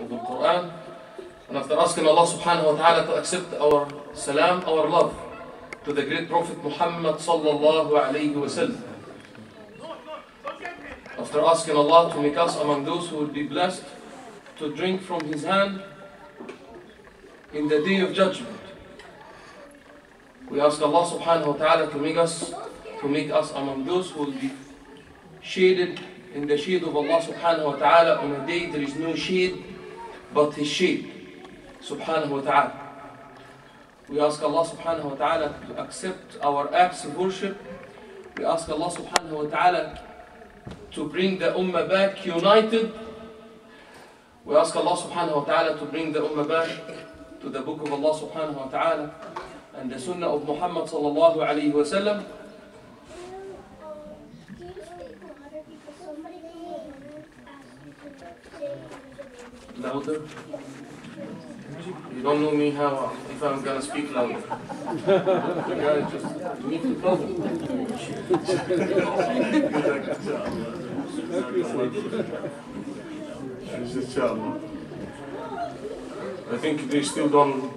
of the Quran. And after asking Allah subhanahu wa ta'ala to accept our salam, our love to the great Prophet Muhammad sallallahu alayhi wa sallam. After asking Allah to make us among those who will be blessed to drink from His hand in the day of judgment. We ask Allah subhanahu wa ta'ala to make us to make us among those who will be shaded in the shade of Allah subhanahu wa ta'ala on a day there is no shade but His shade subhanahu wa ta'ala. We ask Allah subhanahu wa ta'ala to accept our acts of worship. We ask Allah subhanahu wa ta'ala to bring the ummah back united. We ask Allah subhanahu wa ta'ala to bring the ummah back to the book of Allah subhanahu wa ta'ala and the sunnah of Muhammad sallallahu alayhi wa sallam. Louder. You don't know me how if I'm gonna speak louder. You gotta just to follow. Inshallah. I think they still don't,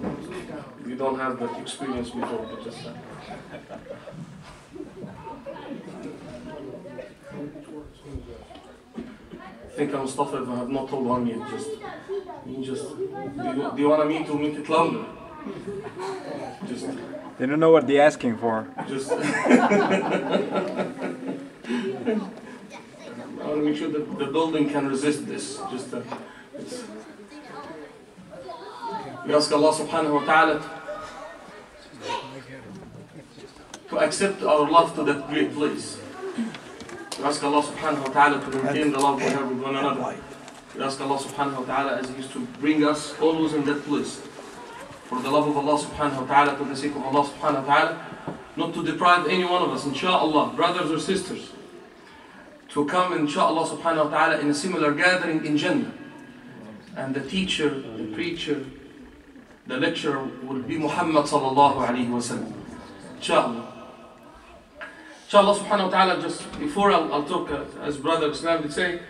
you don't have that experience before, but just. Uh, think I'm Mustafa if I have not told one yet. Just, you just, do you, do you want me to make it louder? Just, They don't know what they're asking for. just. I want to make sure that the building can resist this. Just, uh, it's, we ask Allah subhanahu wa ta'ala to accept our love to that great place. We ask Allah subhanahu wa ta'ala to maintain the love we have with one another. We ask Allah subhanahu wa ta'ala as He used to bring us always in that place. For the love of Allah subhanahu wa ta'ala, for the sake of Allah subhanahu wa ta'ala, not to deprive any one of us, inshaAllah, brothers or sisters, to come inshaAllah subhanahu wa ta'ala in a similar gathering in Jannah. And the teacher, the preacher, the lecturer will be Muhammad sallallahu alayhi wa sallam. Inshallah. Inshallah subhanahu wa ta'ala, just before I'll, I'll talk, uh, as Brother Islam did say,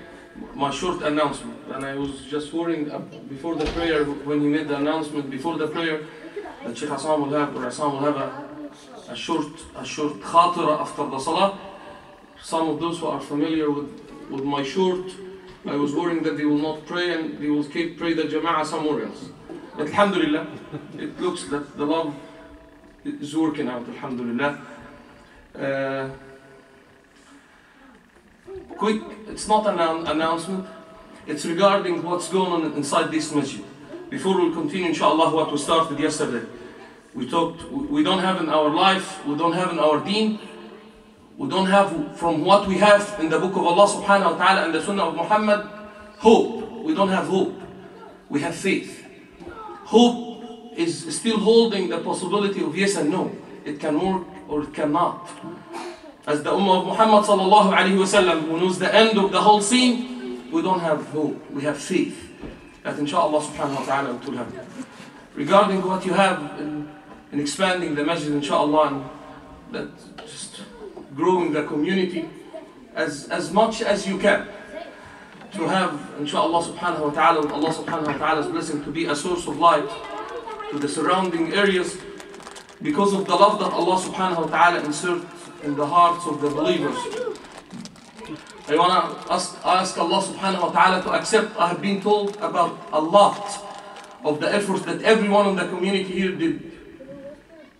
my short announcement. And I was just worrying uh, before the prayer, when he made the announcement before the prayer, that Sheikh Essam will have, or will have a, a short, a short khatira after the salah. Some of those who are familiar with, with my short, I was worrying that they will not pray and they will keep pray the jama'ah somewhere else. But alhamdulillah, it looks that the love is working out, alhamdulillah. Uh, quick, it's not an announcement, it's regarding what's going on inside this masjid. Before we continue, inshallah, what we started yesterday. We talked, we don't have in our life, we don't have in our deen, we don't have from what we have in the book of Allah subhanahu wa ta'ala and the sunnah of Muhammad, hope. We don't have hope. We have faith. Hope is still holding the possibility of yes and no. It can work or it cannot. As the Ummah of Muhammad sallallahu alayhi wa sallam, who knows the end of the whole scene, we don't have hope. We have faith that inshallah subhanahu wa ta'ala will happen. Regarding what you have in, in expanding the masjid inshallah and that just growing the community as, as much as you can to have inshallah subhanahu wa ta'ala Allah subhanahu wa ta'ala's blessing to be a source of light to the surrounding areas because of the love that Allah subhanahu wa ta'ala inserts in the hearts of the believers. I want to ask, ask Allah subhanahu wa ta'ala to accept. I have been told about a lot of the efforts that everyone in the community here did,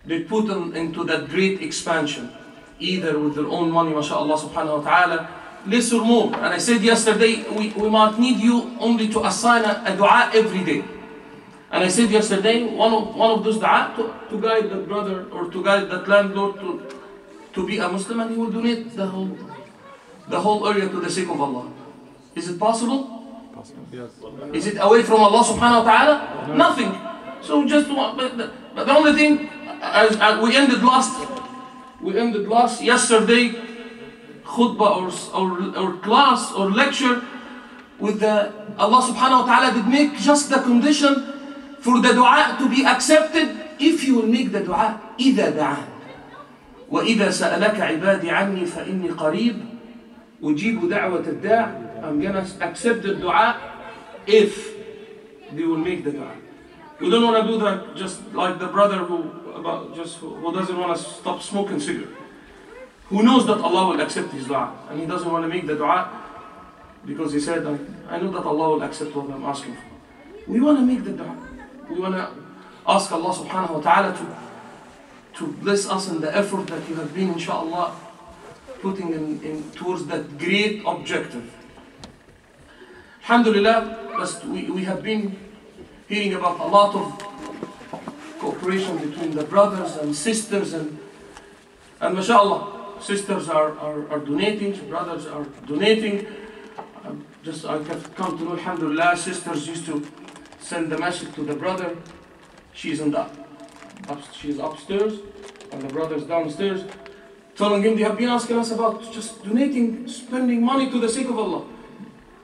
did put in, into that great expansion, either with their own money, mashallah subhanahu wa ta'ala, less or more. And I said yesterday, we, we might need you only to assign a, a dua every day. And I said yesterday, one of, one of those dua to, to guide that brother or to guide that landlord to, to be a Muslim and he will donate the whole, the whole area to the sake of Allah. Is it possible? Yes. Is it away from Allah subhanahu wa ta'ala? Nothing. So just one, but the, but the only thing, as, as we ended last, we ended last yesterday, khutbah or, or, or class or lecture with the Allah subhanahu wa ta'ala did make just the condition for the dua to be accepted if you will make the dua إذا دعان وإذا سألك عبادي عني فإني قريب أجيب دعوة الداع I'm gonna accept the dua if they will make the dua. We don't want to do that just like the brother who about just who who doesn't want to stop smoking cigarette. Who knows that Allah will accept his dua and he doesn't want to make the dua because he said, I, I know that Allah will accept what I'm asking for. We want to make the dua. We want to ask Allah subhanahu wa ta'ala to, to bless us in the effort that you have been, inshallah, putting in, in towards that great objective. Alhamdulillah, we, we have been hearing about a lot of cooperation between the brothers and sisters and and mashallah, sisters are, are, are donating, brothers are donating. Um, just I have come to know, alhamdulillah, sisters used to send the message to the brother. She's in the up, she's upstairs and the brother's downstairs, telling him they have been asking us about just donating, spending money to the sake of Allah.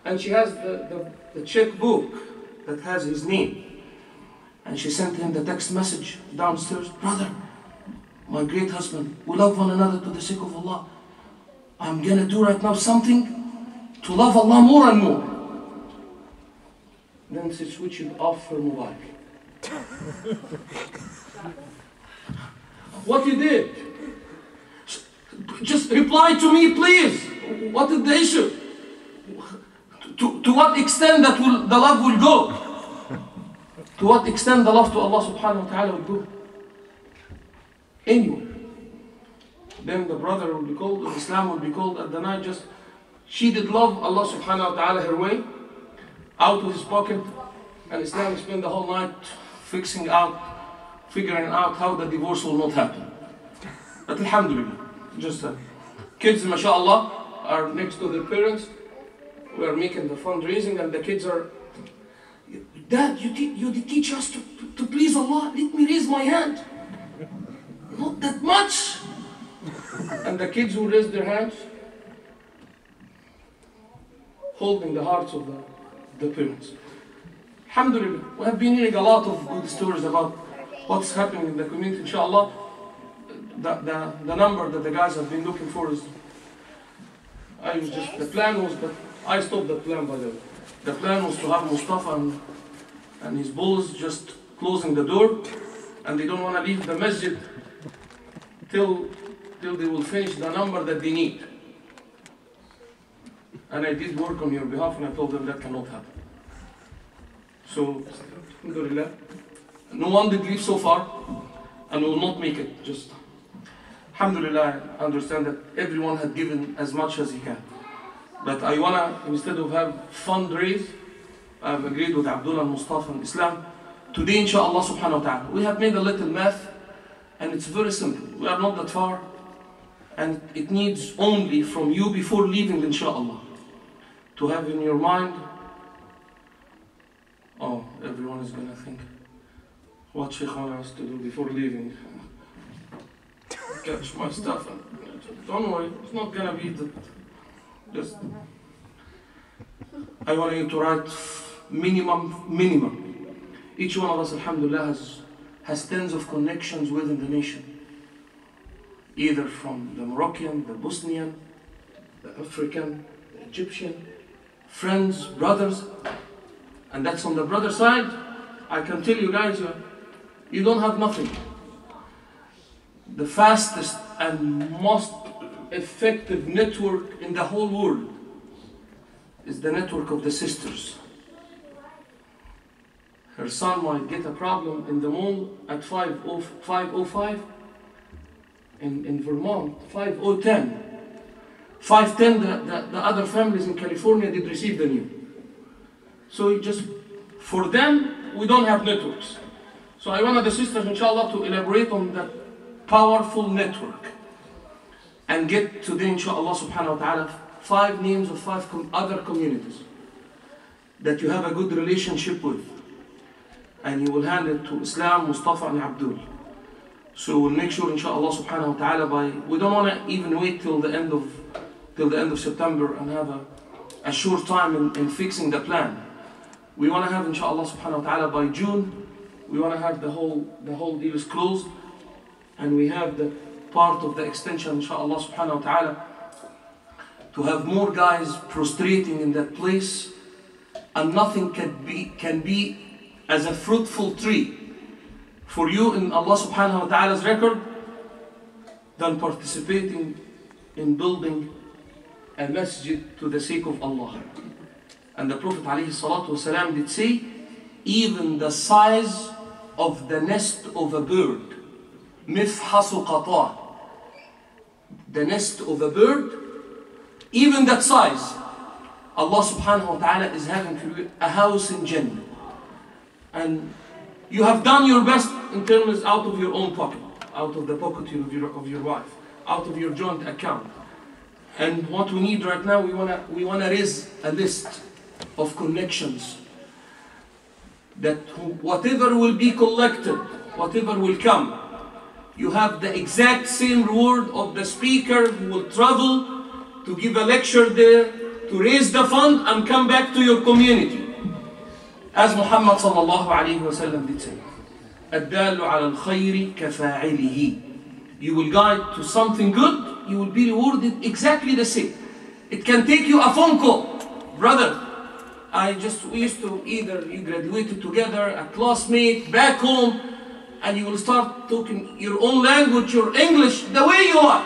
And she has the, the, the checkbook that has his name. And she sent him the text message downstairs, brother, my great husband, we love one another to the sake of Allah. I'm gonna do right now something to love Allah more and more. Then she switched off her mobile. what you did? Just reply to me, please. What is the issue? To, to what extent that will, the love will go? To what extent the love to Allah subhanahu wa ta'ala will go? Anyway. Then the brother will be called, Islam will be called at the night just she did love Allah subhanahu wa ta'ala her way, out of his pocket, and Islam spent the whole night fixing out, figuring out how the divorce will not happen. But alhamdulillah, just uh, kids, mashallah, are next to their parents. We are making the fundraising, and the kids are, Dad, you, te- you teach us to, to, to please Allah. Let me raise my hand. Not that much. And the kids who raise their hands, holding the hearts of the, the parents. Alhamdulillah, we have been hearing a lot of good stories about what's happening in the community. Inshallah, the, the, the number that the guys have been looking for is. I was just, the plan was, but I stopped the plan by the way. The plan was to have Mustafa and, and his bulls just closing the door, and they don't want to leave the masjid till, till they will finish the number that they need. And I did work on your behalf and I told them that cannot happen. So, alhamdulillah, no one did leave so far and will not make it. Just, alhamdulillah, I understand that everyone had given as much as he can. But I wanna, instead of have fundraise, I've agreed with Abdullah and Mustafa and Islam. Today, inshallah subhanahu wa ta'ala, we have made a little math and it's very simple. We are not that far and it needs only from you before leaving, inshallah, to have in your mind, oh, everyone is gonna think, what Sheikh us to do before leaving. Catch my stuff and don't worry, it's not gonna be that. Just, I want you to write minimum, minimum. Each one of us, alhamdulillah, has, has tens of connections within the nation. Either from the Moroccan, the Bosnian, the African, the Egyptian, friends, brothers. And that's on the brother side. I can tell you guys, you, don't have nothing. The fastest and most effective network in the whole world is the network of the sisters. Her son might get a problem in the mall at 505 in, in Vermont, 5010. 510, the, the, the other families in California did receive the news. So just, for them, we don't have networks. So I wanted the sisters, inshallah, to elaborate on that powerful network and get today, inshallah subhanahu wa ta'ala, five names of five com- other communities that you have a good relationship with. And you will hand it to Islam, Mustafa, and Abdul. So we'll make sure, inshallah subhanahu wa ta'ala, by we don't want to even wait till the end of till the end of September and have a, a short time in, in fixing the plan. We want to have, inshallah subhanahu wa ta'ala, by June, we want to have the whole the whole deal is closed, and we have the part of the extension, inshallah subhanahu wa ta'ala, to have more guys prostrating in that place, and nothing can be can be as a fruitful tree for you in Allah subhanahu wa ta'ala's record than participating in building a masjid to the sake of Allah. And the Prophet wasalam did say, even the size of the nest of a bird, the nest of a bird, even that size, Allah subhanahu wa ta'ala is having a house in Jannah. And you have done your best in terms out of your own pocket, out of the pocket of your, of your wife, out of your joint account. And what we need right now, we wanna we wanna raise a list of connections that who- whatever will be collected, whatever will come, you have the exact same reward of the speaker who will travel to give a lecture there, to raise the fund and come back to your community. As Muhammad sallallahu alayhi wa sallam did say, الدال على الخير كفاعله. You will guide to something good, you will be rewarded exactly the same. It can take you a phone call. Brother, I just we used to either you graduated together, a classmate, back home, and you will start talking your own language, your English, the way you are.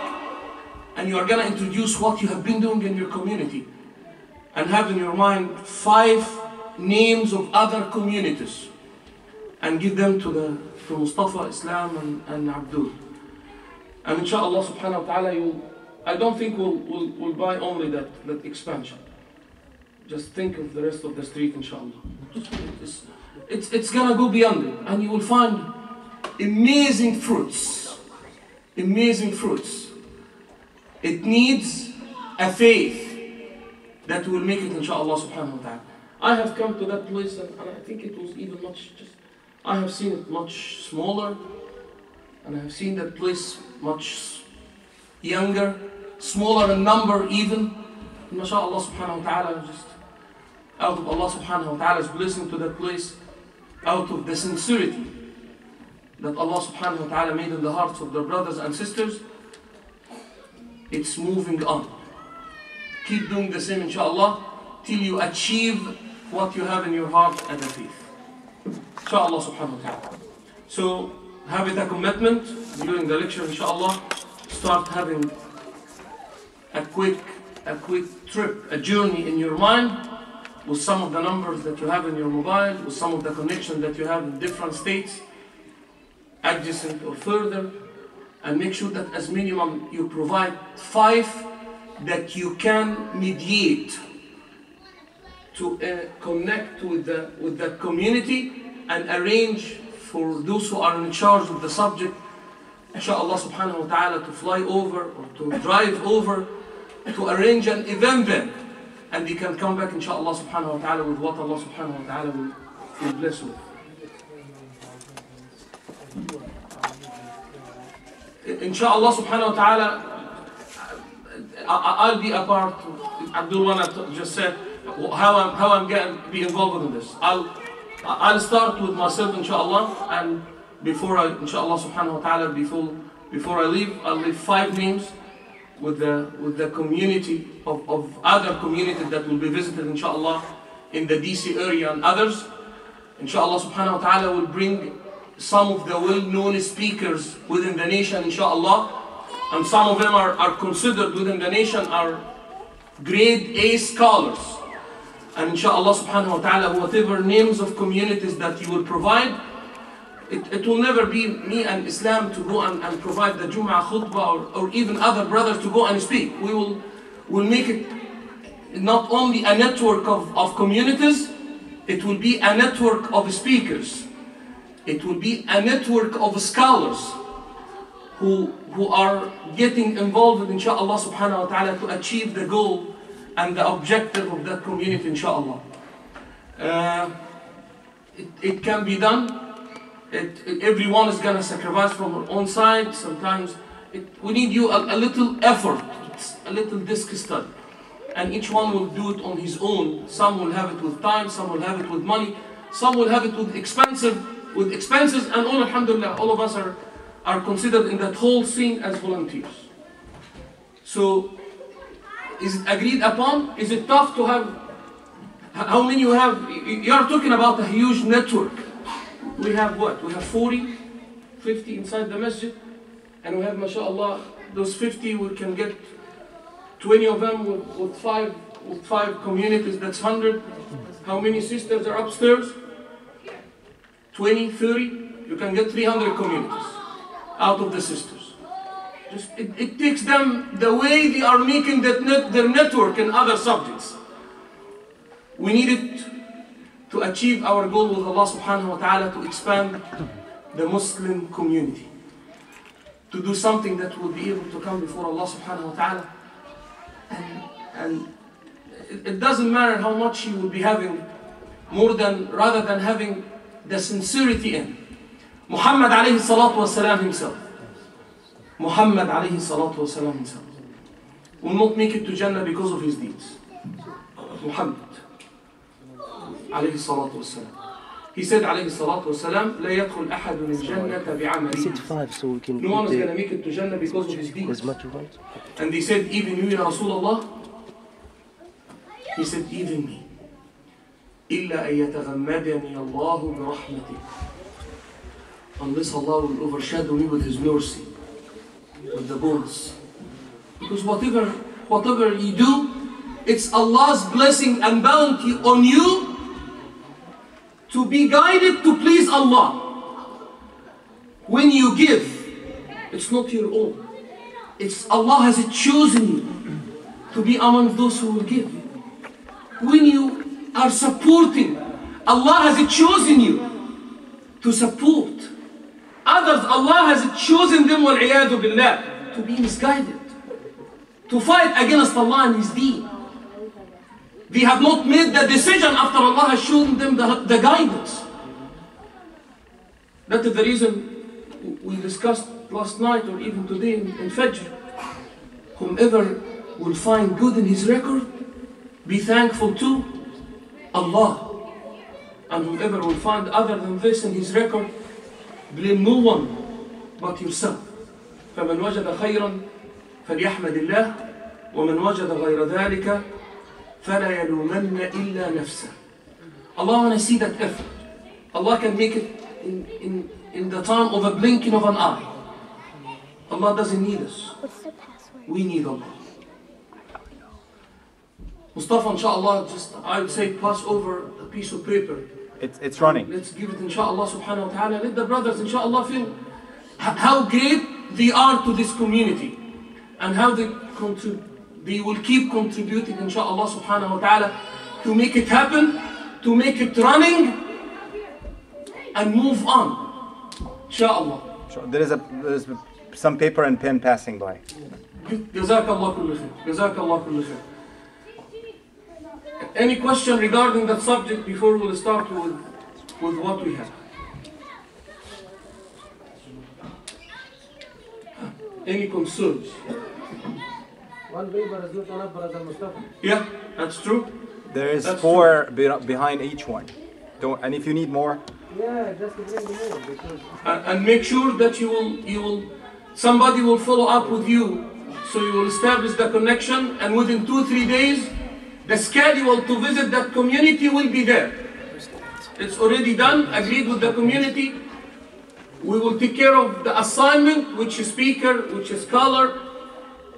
And you are gonna introduce what you have been doing in your community. And have in your mind five names of other communities. And give them to the to Mustafa, Islam and, and Abdul. And inshallah subhanahu wa ta'ala you I don't think we'll, we'll, we'll buy only that, that expansion. Just think of the rest of the street, inshallah. It's, it's, it's gonna go beyond it, and you will find amazing fruits. Amazing fruits. It needs a faith that will make it, inshallah subhanahu wa ta'ala. I have come to that place, and, and I think it was even much, just, I have seen it much smaller, and I have seen that place much younger, smaller in number even. MashaAllah subhanahu wa ta'ala just out of Allah subhanahu wa ta'ala's blessing to that place, out of the sincerity that Allah subhanahu wa ta'ala made in the hearts of their brothers and sisters, it's moving on. Keep doing the same inshallah till you achieve what you have in your heart and the faith. Inshallah subhanahu wa ta'ala. So have it a commitment during the lecture inshallah. Start having a quick a quick trip, a journey in your mind with some of the numbers that you have in your mobile, with some of the connections that you have in different states, adjacent or further, and make sure that as minimum you provide five that you can mediate to uh, connect with the with the community and arrange for those who are in charge of the subject, inshallah subhanahu wa ta'ala, to fly over or to drive over to arrange an event there. And they can come back inshallah subhanahu wa ta'ala with what Allah subhanahu wa ta'ala will, will bless with. Inshallah subhanahu wa ta'ala, I'll be a part, Abdul Wana just said, how I'm, how I'm to be involved in this. I'll, I'll start with myself inshallah, and before I, inshallah subhanahu wa ta'ala, before, before I leave, I'll leave five names with the, with the community of, of other communities that will be visited inshallah in the DC area and others. Inshallah subhanahu wa ta'ala will bring some of the well-known speakers within the nation inshallah and some of them are, are considered within the nation are grade A scholars. And inshallah subhanahu wa ta'ala, whatever names of communities that you will provide, it, it will never be me and Islam to go and, and provide the Jum'ah khutbah or, or even other brothers to go and speak. We will will make it not only a network of, of communities, it will be a network of speakers. It will be a network of scholars who, who are getting involved, inshallah subhanahu wa ta'ala, to achieve the goal and the objective of that community, inshallah. Uh, it, it can be done. It, it- everyone is going to sacrifice from her own side. Sometimes we need you a, a little effort, it's a little disc study. And each one will do it on his own. Some will have it with time, some will have it with money, some will have it with expensive, with expenses, and all alhamdulillah, all of us are, are considered in that whole scene as volunteers. So is it agreed upon? Is it tough to have How many you have? You are talking about a huge network. We have what? We have 40, 50 inside the masjid. And we have, mashallah, those 50, we can get 20 of them with, with five with five communities, that's 100. How many sisters are upstairs? 20, 30? You can get 300 communities out of the sisters. Just, it, it takes them the way they are making that net, their network in other subjects. We need it to achieve our goal with Allah subhanahu wa ta'ala to expand the Muslim community. To do something that will be able to come before Allah subhanahu wa ta'ala. And, and it, it doesn't matter how much you will be having more than rather than having the sincerity in. Muhammad alayhi salatu wasalam himself. Muhammad alayhi salatu wasalam himself will not make it to Jannah because of his deeds. Muhammad alayhi salatu wasalam. He said alayhi salatu wasalam, لا يدخل أحد الجنة I said بعمله. so No one is going to make it to Jannah because of his deeds. And they said, even you, Ya Rasulullah? He said, even me. إلا أن يتغمدني الله برحمته. Unless Allah will overshadow me with His mercy, with the bonus. Because whatever, whatever you do, it's Allah's blessing and bounty on you to be guided to please Allah. When you give, it's not your own. It's Allah has chosen you to be among those who will give. When you are supporting, Allah has chosen you to support. Others, Allah has chosen them وَالْعِيَاذُ billah, to be misguided, to fight against Allah and His deen. They have not made the decision after Allah has shown them the, the guidance. That is the reason we discussed last night or even today in, in Fajr. Whomever will find good in his record, be thankful to Allah. And whoever will find other than this in his record, blame no one but yourself. فمن وجد خيرا فليحمد الله ومن وجد غير ذلك فلا يلومن إلا نفسه. Allah wanna see that effort. Allah can make it in, in, in the time of a blinking of an eye. Allah doesn't need us. We need Allah. Mustafa, inshallah, just I would say pass over a piece of paper. It's, it's running. Let's give it inshallah subhanahu wa ta'ala. Let the brothers inshallah feel h- how great they are to this community and how they contrib- they will keep contributing inshallah subhanahu wa ta'ala to make it happen, to make it running and move on. Inshallah. So There is a there's some paper and pen passing by. جزاك الله كل خير جزاك الله كل خير any question regarding that subject before we'll start with, with what we have? Any concerns? One paper is not enough, Brother Mustafa. Yeah, that's true. There is That's four be- behind each one. Don't, and if you need more, Yeah, just bring more because And, and make sure that you will, you will, somebody will follow up with you. So you will establish the connection and within two, three days, the schedule to visit that community will be there. It's already done, agreed with the community. We will take care of the assignment, which speaker, which scholar,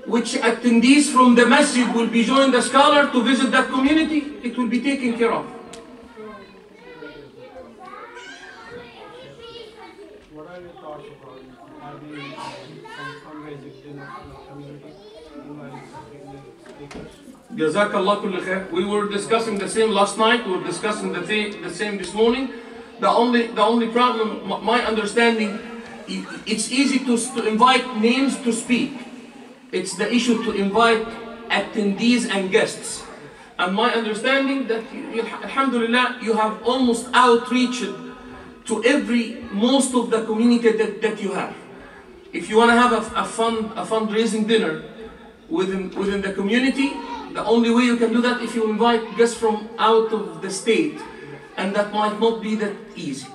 which attendees from the masjid will be joining the scholar to visit that community. It will be taken care of. what are your thoughts about having some fundraising dinner for the community, inviting some speakers? Jazakallah kulli khair. We were discussing the same last night. We were discussing the, th- the same this morning. The only the only problem, my understanding, it's easy to, to invite names to speak. It's the issue to invite attendees and guests. And my understanding that, you, alhamdulillah, you have almost outreached to every most of the community that, that you have. If you want to have a, a fund a fundraising dinner within within the community, the only way you can do that if you invite guests from out of the state, and that might not be that easy.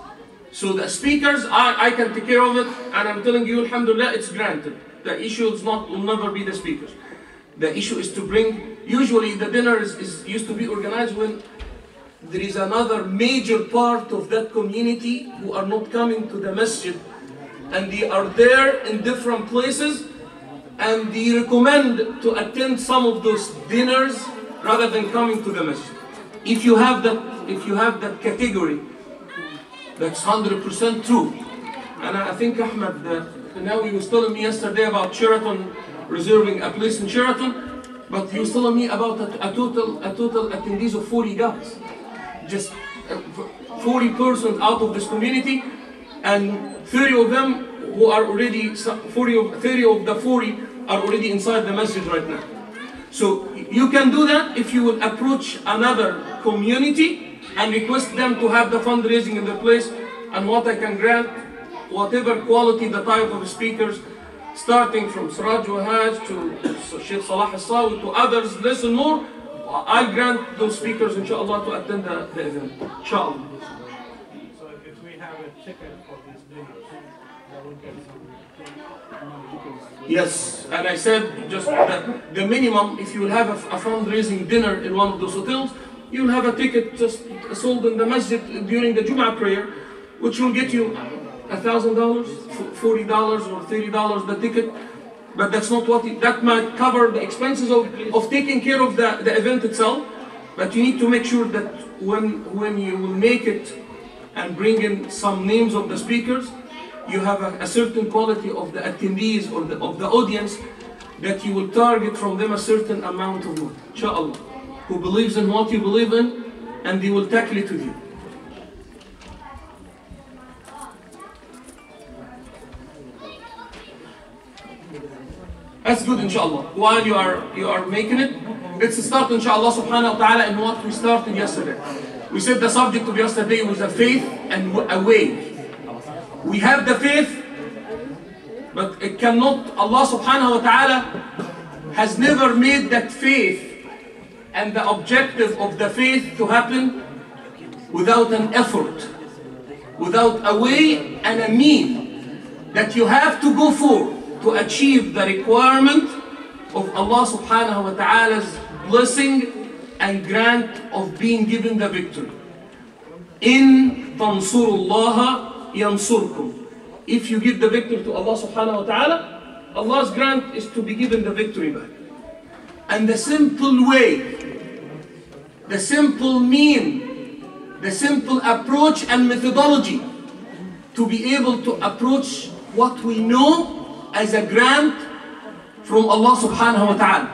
So the speakers, I, I can take care of it, and I'm telling you, alhamdulillah, it's granted. The issue is not will never be the speakers. The issue is to bring. Usually, the dinner is, is used to be organized when there is another major part of that community who are not coming to the masjid and they are there in different places and they recommend to attend some of those dinners rather than coming to the masjid. If you have that, if you have that category, that's 100% true. And I think Ahmed, now he was telling me yesterday about Sheraton reserving a place in Sheraton, but he was telling me about a, a total a total attendees of 40 guys, just uh, 40 persons out of this community, and 30 of them who are already 40 of 30 of the 40 are already inside the masjid right now. So you can do that if you will approach another community and request them to have the fundraising in the place and what I can grant, whatever quality, the type of speakers, starting from Siraj Wahhaj to Sheikh Salah Al-Sawi to others, and more, I grant those speakers inshallah to attend the, the event. Inshallah. So if we have a ticket for this dinner, that some money. Yes, and I said just that the minimum, if you will have a, a fundraising dinner in one of those hotels, you'll have a ticket just sold in the masjid during the Jum'ah prayer, which will get you a thousand dollars, forty dollars, or thirty dollars the ticket. But that's not what it, that might cover the expenses of, of taking care of the, the event itself. But you need to make sure that when when you will make it and bring in some names of the speakers, you have a, a certain quality of the attendees or the, of the audience that you will target from them a certain amount of money, inshallah, who believes in what you believe in and they will tackle it with you. That's good inshallah. While you are you are making it, let's start inshallah subhanahu wa ta'ala in what we started yesterday. We said the subject of yesterday was a faith and a way. We have the faith, but it cannot, Allah subhanahu wa ta'ala has never made that faith and the objective of the faith to happen without an effort, without a way and a mean that you have to go for to achieve the requirement of Allah subhanahu wa ta'ala's blessing and grant of being given the victory. In tansurullaha yansurkum. If you give the victory to Allah subhanahu wa ta'ala, Allah's grant is to be given the victory back. And the simple way, the simple mean, the simple approach and methodology to be able to approach what we know as a grant from Allah subhanahu wa ta'ala.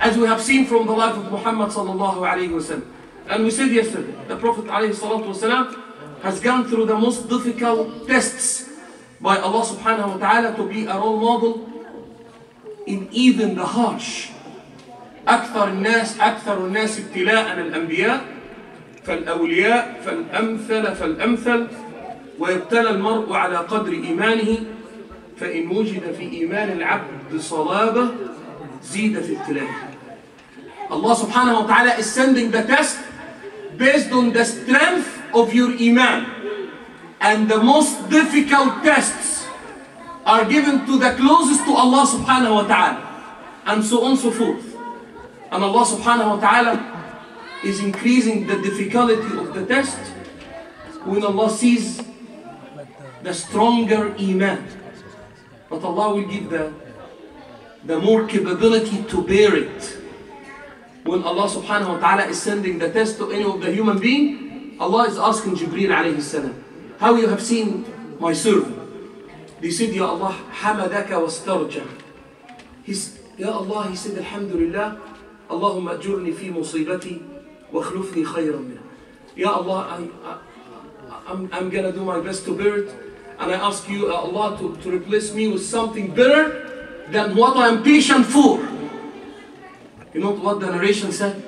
As we have seen from the life of Muhammad sallallahu alayhi wa sallam. And we said yesterday, the Prophet alayhi salatu wasalam has gone through the most difficult tests by Allah subhanahu wa ta'ala to be a role model in even the harsh. أكثر الناس أكثر الناس ابتلاء الأنبياء فالأولياء فالأمثل فالأمثل ويبتلى المرء على قدر إيمانه فإن وجد في إيمان العبد صلابة زيد في ابتلائه subhanahu wa ta'ala is sending the test based on the strength of your iman. And the most difficult tests are given to the closest to Allah subhanahu wa ta'ala and so on so forth. And Allah subhanahu wa ta'ala is increasing the difficulty of the test when Allah sees the stronger iman. But Allah will give the the more capability to bear it. When Allah subhanahu wa ta'ala is sending the test to any of the human being, Allah is asking Jibreel alayhi salam, how you have seen my servant. They said, Ya Allah, hamadaka wastarja. He said, Ya Allah, he said, Alhamdulillah, Allahumma ajurni fi musibati wa khlufni khayran minha. Ya Allah, I, I, I'm, I'm gonna do my best to bear it, and I ask you, uh, Allah, to, to replace me with something better than what I'm patient for. You know what the narration said?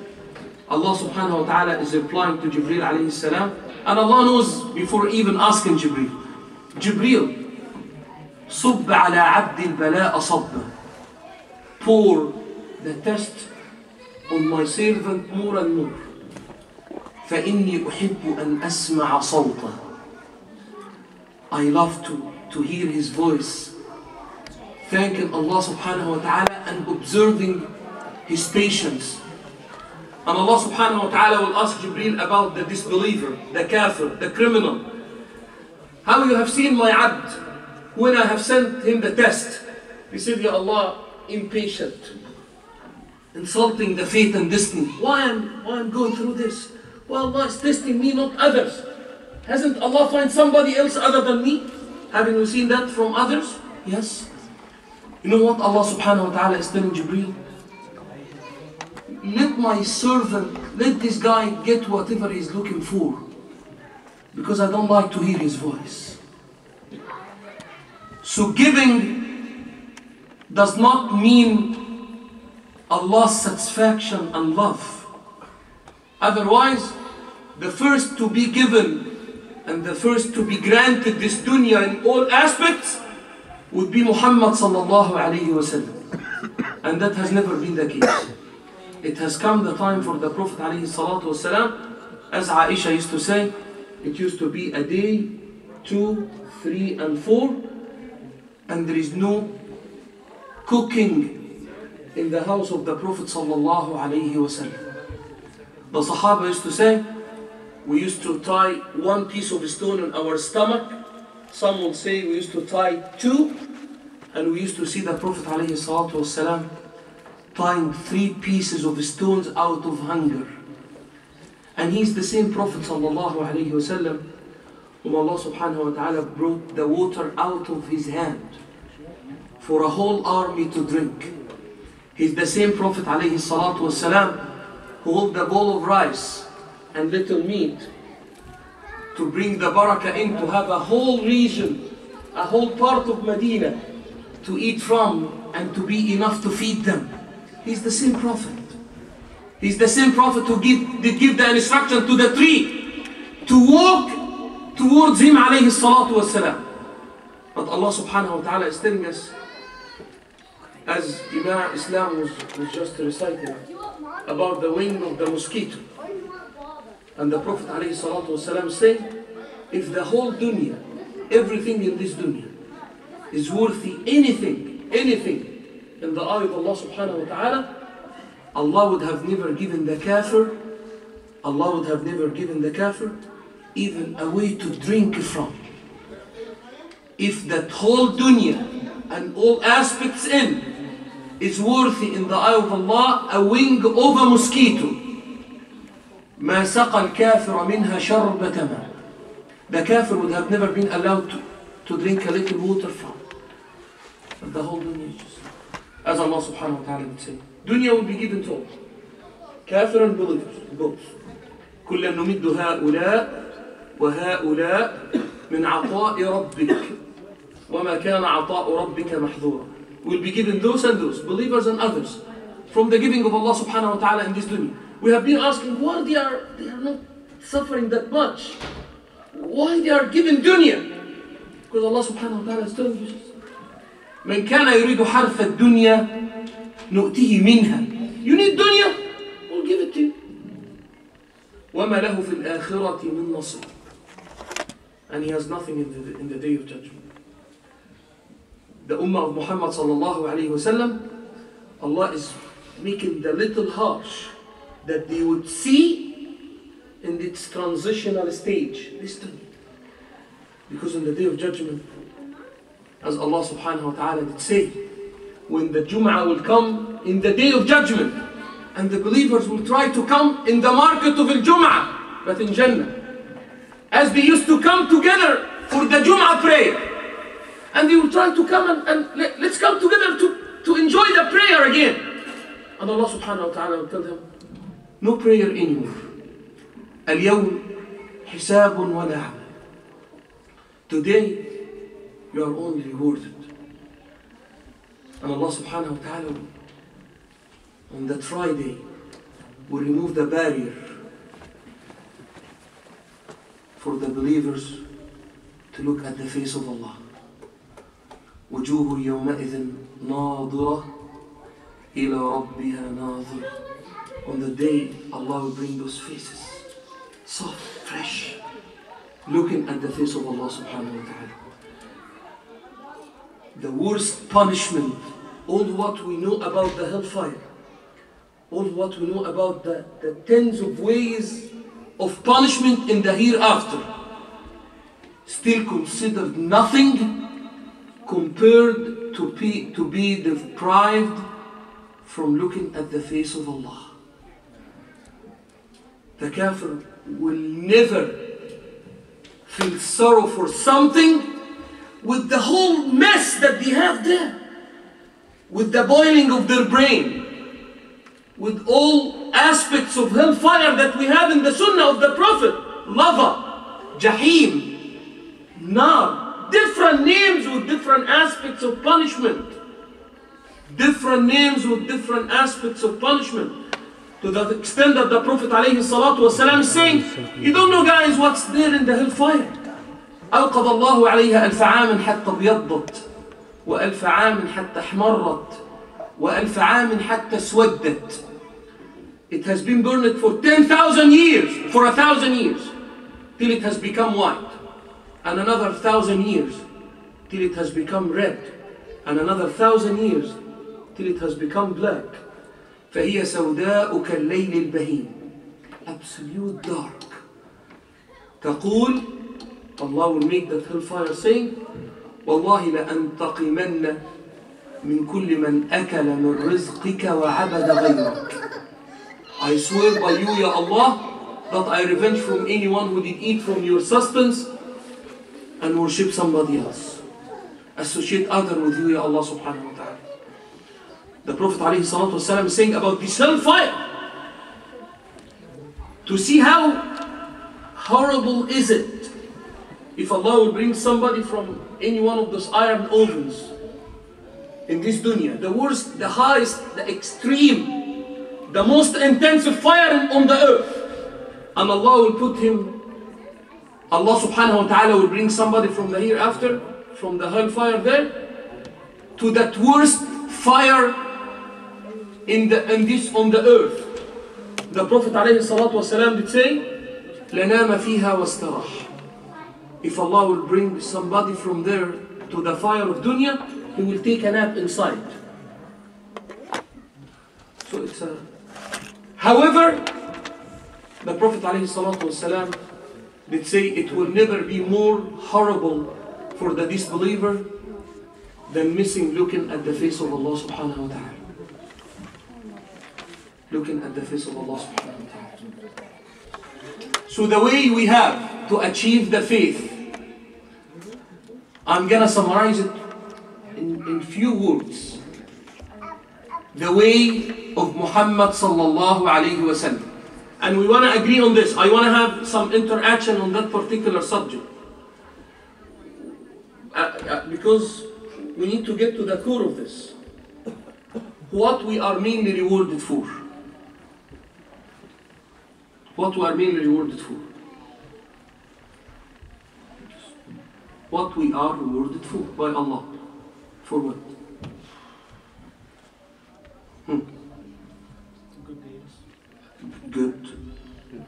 Allah subhanahu wa ta'ala is replying to Jibreel alayhi salam. And Allah knows before even asking Jibreel. Jibreel, صب على عبد البلاء صبا. Pour the test on my servant more and more. فإني أحب أن أسمع صوته. I love to, to hear his voice. Thanking Allah subhanahu wa ta'ala and observing his patience. And Allah subhanahu wa ta'ala will ask Jibreel about the disbeliever, the kafir, the criminal. How you have seen my abd when I have sent him the test. He said, Ya Allah, impatient, insulting the faith and destiny. Why am why I'm going through this? Well, Allah is testing me, not others. Hasn't Allah find somebody else other than me? Haven't you seen that from others? Yes. You know what Allah subhanahu wa ta'ala is telling Jibreel? Let my servant, let this guy get whatever he's looking for. Because I don't like to hear his voice. So giving does not mean Allah's satisfaction and love. Otherwise, the first to be given and the first to be granted this dunya in all aspects would be Muhammad sallallahu alayhi wasallam. And that has never been the case. It has come the time for the Prophet salatu as Aisha used to say, it used to be a day, two, three, and four, and there is no cooking in the house of the Prophet sallallahu alayhi wasallam. The Sahaba used to say, we used to tie one piece of stone in our stomach. Some will say we used to tie two, and we used to see the Prophet alayhi salatu wasalam tying three pieces of stones out of hunger. And he's the same Prophet wasallam whom Allah subhanahu wa ta'ala brought the water out of his hand for a whole army to drink. He's the same Prophet alayhi salatu wasalam who hold the bowl of rice and little meat to bring the barakah in to have a whole region, a whole part of Medina to eat from and to be enough to feed them. He's the same prophet. He's the same prophet who give, did give the instruction to the tree to walk towards him alayhi salatu wasalam. But Allah subhanahu wa ta'ala is telling us, as Imam Islam was, was just reciting, about the wing of the mosquito. And the Prophet alayhi salatu wasalam said, if the whole dunya, everything in this dunya, is worthy anything, anything in the eye of Allah subhanahu wa ta'ala, Allah would have never given the kafir, Allah would have never given the kafir even a way to drink from. If that whole dunya and all aspects in is worthy in the eye of Allah a wing of a mosquito, ما سقى الكافر منها شربة ماء. The kafir would have never been allowed to, to drink a little water from. But the whole dunya is just, as Allah subhanahu wa ta'ala would say, dunya will be given to all. Kafir and believers, both. كلا نمد هؤلاء وهؤلاء من عطاء ربك وما كان عطاء ربك محظورا will be given those and those believers and others from the giving of Allah subhanahu wa ta'ala in this dunya we have been asking why they are they are not suffering that much why they are given dunya because Allah subhanahu wa ta'ala is telling you من كان يريد حرث الدنيا نؤتيه منها you need dunya we'll give it to you وما له في الآخرة من نصيب and he has nothing in the, in the day of judgment the ummah of Muhammad sallallahu alayhi wasallam Allah is making the little harsh that they would see in its transitional stage time because in the day of judgment as Allah subhanahu wa ta'ala did say when the Jum'ah will come in the day of judgment and the believers will try to come in the market of Al-Jum'ah but in Jannah as they used to come together for the Jum'ah prayer and they will try to come and, and let, us come together to, to enjoy the prayer again and Allah subhanahu wa ta'ala will tell them no prayer anymore اليوم حساب ولا عمل today you are only rewarded and Allah subhanahu wa ta'ala will on that Friday will remove the barrier for the believers to look at the face of Allah. وجوه يومئذ ناظرة إلى ربها ناظرة On the day Allah will bring those faces soft, fresh looking at the face of Allah subhanahu wa ta'ala. The worst punishment, all what we know about the hellfire all what we know about the, the tens of ways of punishment in the hereafter still considered nothing compared to be, to be deprived from looking at the face of Allah. The kafir will never feel sorrow for something with the whole mess that they have there, with the boiling of their brain, with all aspects of hellfire that we have in the sunnah of the Prophet lava, jahim, nar, different names with different aspects of punishment. Different names with different aspects of punishment. To the extent that the Prophet ﷺ is saying, you don't know guys what's there in the hellfire. أوقظ الله عليها ألف عام حتى ابيضت وألف عام حتى احمرت وألف عام حتى اسودت It has been burned for 10,000 years, for a thousand years, till it has become white. And another thousand years, till it has become red. And another thousand years, till it has become black. فهي سوداء كالليل البهيم. Absolute dark. تقول Allah will make that hellfire saying والله لأنتقمن من كل من أكل من رزقك وعبد غيرك I swear by you يا Allah that I revenge from anyone who did eat from your sustenance and worship somebody else associate other with you يا Allah subhanahu wa ta'ala the Prophet والسلام is saying about this hellfire to see how horrible is it if Allah will bring somebody from any one of those iron ovens in this dunya, the worst, the highest, the extreme, the most intensive fire on the earth, and Allah will put him, Allah subhanahu wa ta'ala will bring somebody from the hereafter, from the hellfire there, to that worst fire in, the, in this, on the earth. The Prophet عليه الصلاة والسلام did say, لنام فيها واستراح if Allah will bring somebody from there to the fire of dunya, he will take a nap inside. So it's a. However, the Prophet ﷺ did say it will never be more horrible for the disbeliever than missing looking at the face of Allah subhanahu wa ta'ala. Looking at the face of Allah subhanahu wa ta'ala. So the way we have to achieve the faith I'm gonna summarize it in, in few words. The way of Muhammad sallallahu alayhi wasallam. And we wanna agree on this. I wanna have some interaction on that particular subject. Uh, uh, because we need to get to the core of this. What we are mainly rewarded for. What we are mainly rewarded for. What we are rewarded for by Allah. For what? Hmm. Good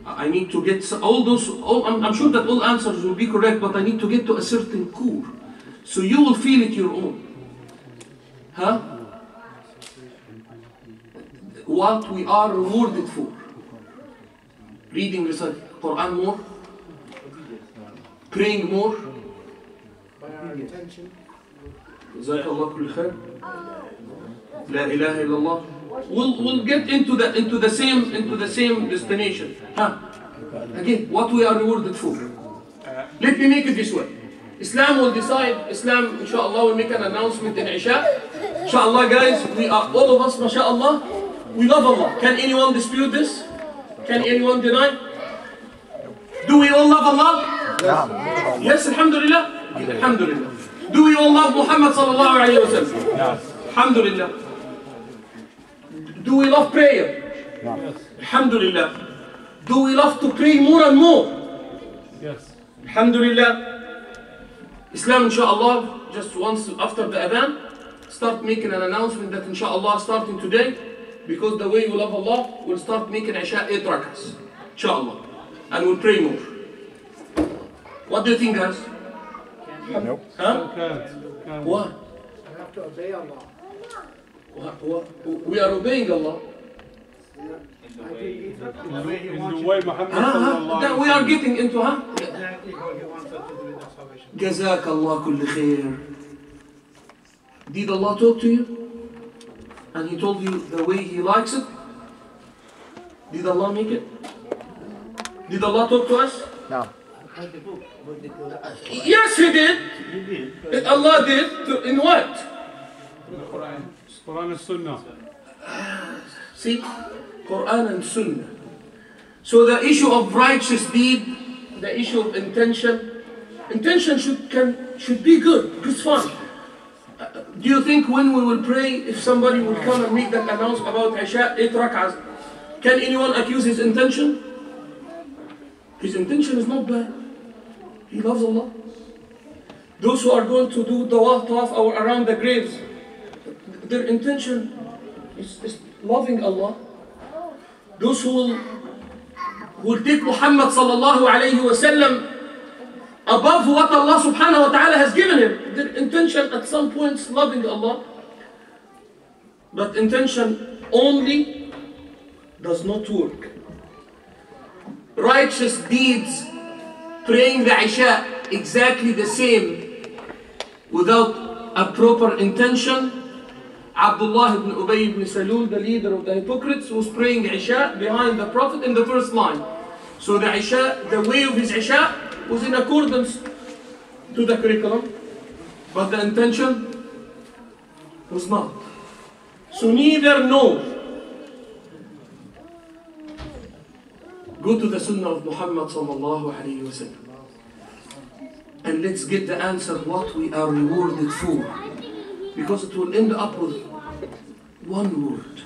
I need to get all those. All, I'm, I'm sure that all answers will be correct, but I need to get to a certain core, so you will feel it your own. Huh? What we are rewarded for. Reading the Quran more, praying more our attention. Jazakallah khair. We'll, we'll get into the into the same into the same destination. Huh? Again, what we are rewarded for. Let me make it this way. Islam will decide, Islam, inshallah, will make an announcement in Isha. Inshallah, guys, we are all of us, mashallah, we love Allah. Can anyone dispute this? Can anyone deny? Do we all love Allah? Yes, yes alhamdulillah. Alhamdulillah do we all love Muhammad sallallahu alayhi wa sallam alhamdulillah do we love prayer alhamdulillah do we love to pray more and more Yes. Alhamdulillah. Islam, inshallah, just once after the adhan, start making an announcement that inshallah, starting today, because the way you love Allah, we'll start making Isha 8 rakahs. Inshallah. And we'll pray more. What do you think, guys? Nope. Huh? Have to obey Allah. What, what, we are obeying Allah. In the way, in the way Muhammad uh, that we are getting into, huh? Exactly how he wants us to do with our salvation. Did Allah talk to you? And He told you the way He likes it? Did Allah make it? Did Allah talk to us? No. Yes, He did. Allah did. To- In what? Quran and Sunnah. See? Quran and Sunnah. So the issue of righteous deed, the issue of intention, intention should can should be good. It's fun. Uh, Do you think when we will pray, if somebody will come and make that announcement about Isha, eight rak'ahs, can anyone accuse his intention? His intention is not bad. He loves Allah. Those who are going to do tawaf, tawaf or around the graves, their intention is, is loving Allah. Those who will, who will take Muhammad sallallahu alayhi wasallam above what Allah subhanahu wa ta'ala has given him. Their intention at some points loving Allah. But intention only does not work. Righteous deeds, praying the Isha exactly the same without a proper intention Abdullah ibn Ubay ibn Salul, the leader of the hypocrites, was praying Isha behind the Prophet in the first line. So the Isha, the way of his Isha was in accordance to the curriculum, but the intention was not. So neither nor. Go to the Sunnah of Muhammad sallallahu alayhi wasallam. And let's get the answer what we are rewarded for because it will end up with one word.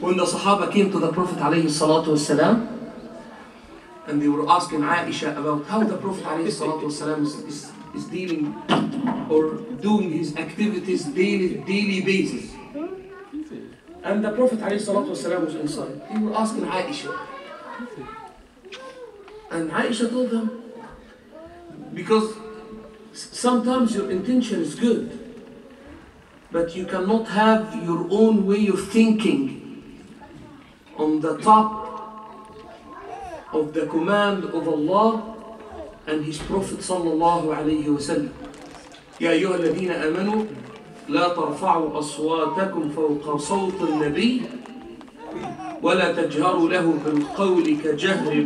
When the Sahaba came to the Prophet alayhi salatu wasalam, and they were asking Aisha about how the Prophet wasalam is, is, is dealing or doing his activities daily daily basis. And the Prophet alayhi salatu wasalam was inside. They were asking Aisha. And Aisha told them, because sometimes your intention is good, but you cannot have your own way of thinking on the top of the command of Allah and His Prophet sallallahu alayhi wasallam. يا أيها الذين آمنوا لا ترفعوا أصواتكم فوق صوت النبي ولا تجهروا له بالقول كجهر